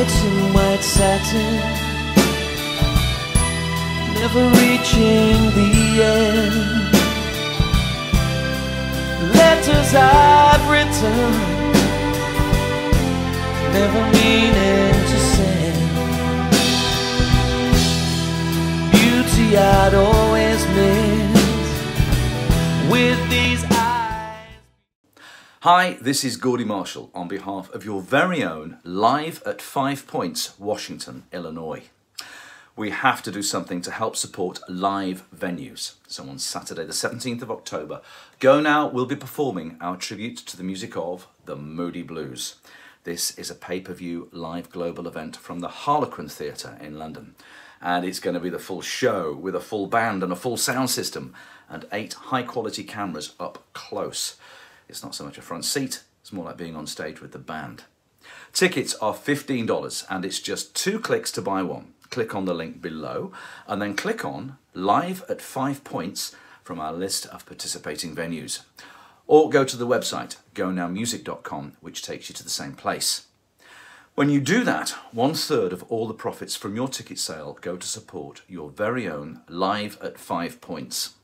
nights in white satin, never reaching the end. Letters I've written, never meaning to send. Beauty I'd always miss with these. Hi, this is Gordy Marshall on behalf of your very own Live at Five Points, Washington, Illinois. We have to do something to help support live venues. So on Saturday, the 17th of October, Go Now will be performing our tribute to the music of the Moody Blues. This is a pay per view live global event from the Harlequin Theatre in London. And it's going to be the full show with a full band and a full sound system and eight high quality cameras up close. It's not so much a front seat, it's more like being on stage with the band. Tickets are $15 and it's just two clicks to buy one. Click on the link below and then click on Live at 5 Points from our list of participating venues. Or go to the website gonowmusic.com which takes you to the same place. When you do that, one third of all the profits from your ticket sale go to support your very own Live at 5 Points.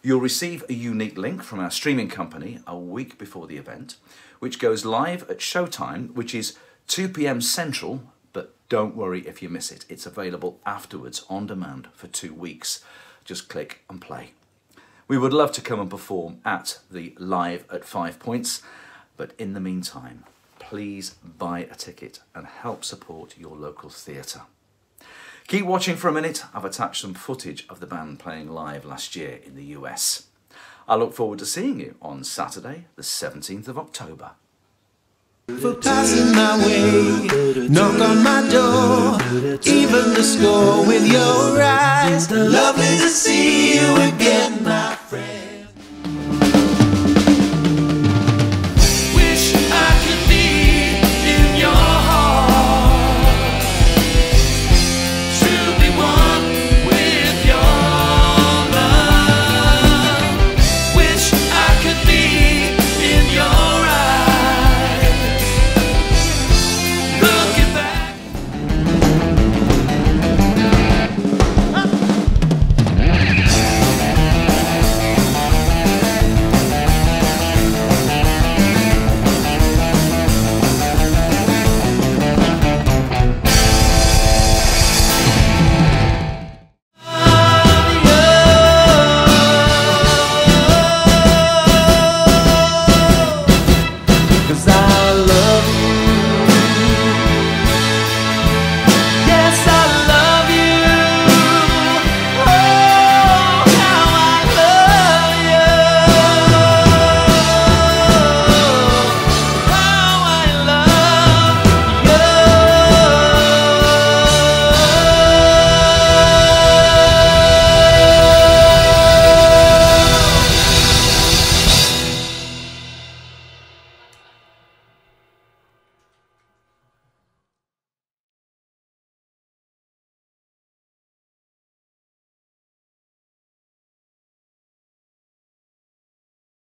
You'll receive a unique link from our streaming company a week before the event, which goes live at showtime, which is 2 pm Central, but don't worry if you miss it. It's available afterwards on demand for two weeks. Just click and play. We would love to come and perform at the Live at Five Points, but in the meantime, please buy a ticket and help support your local theatre. Keep watching for a minute. I've attached some footage of the band playing live last year in the US. I look forward to seeing you on Saturday, the 17th of October. for passing my way. Knock on my door, even the score with your eyes. Lovely to see you again,